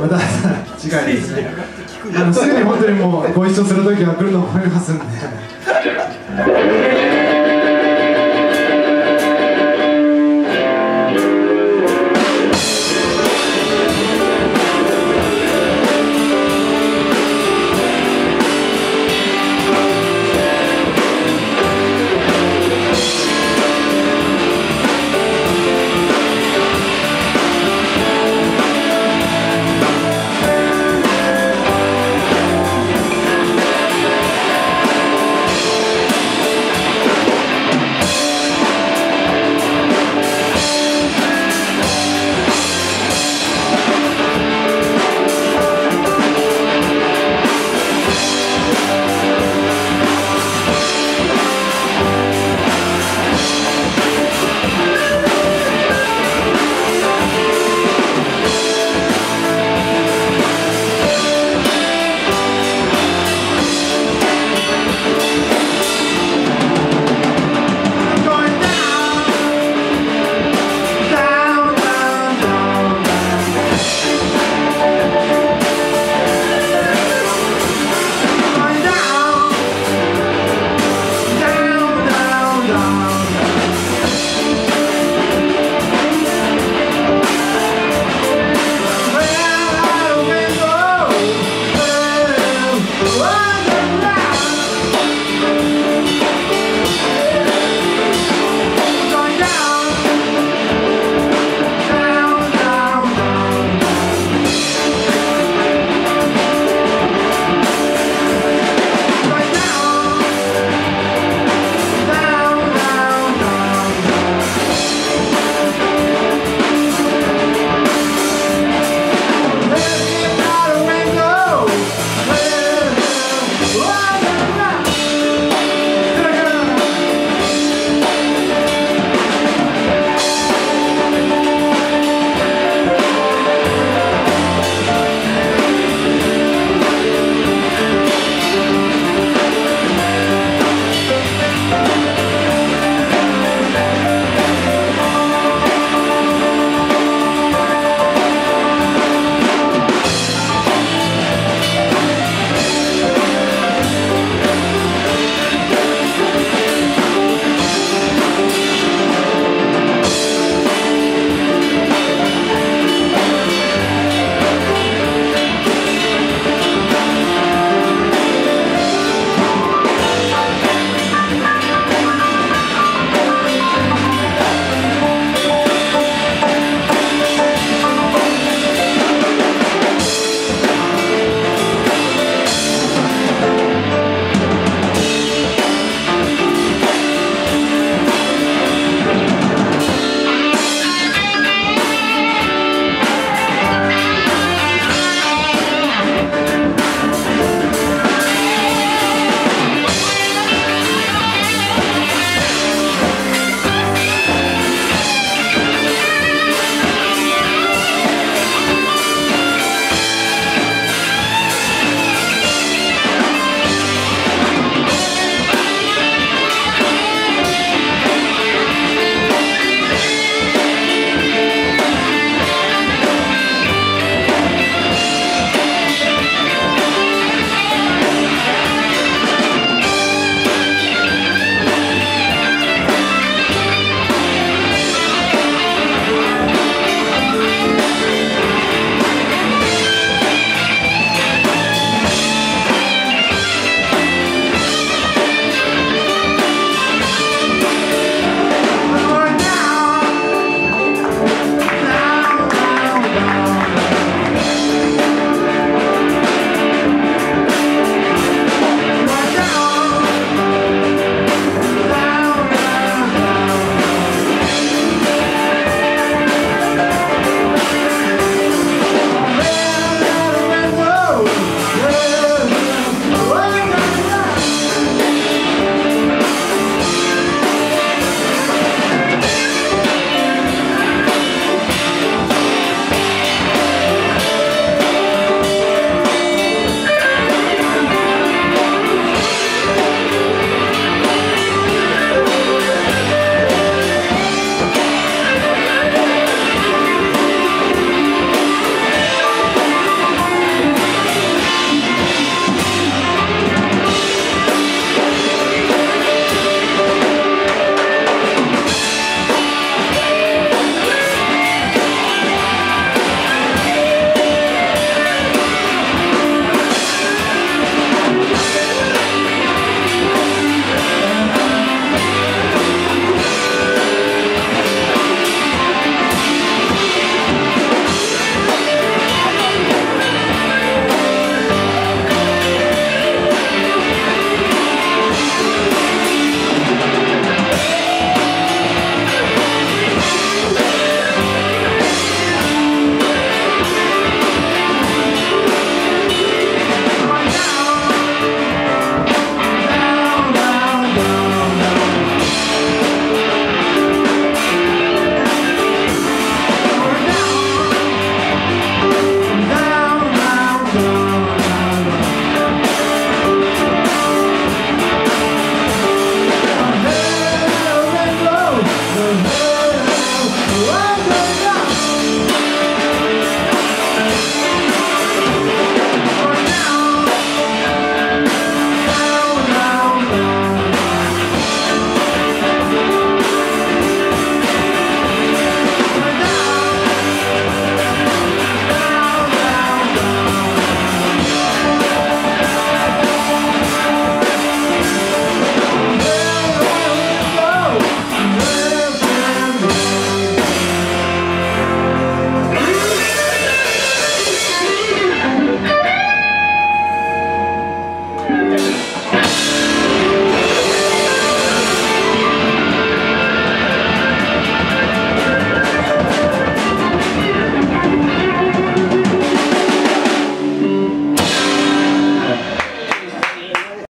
また次回ですねあのすぐに本当にもうご一緒する時は来ると思いますんで。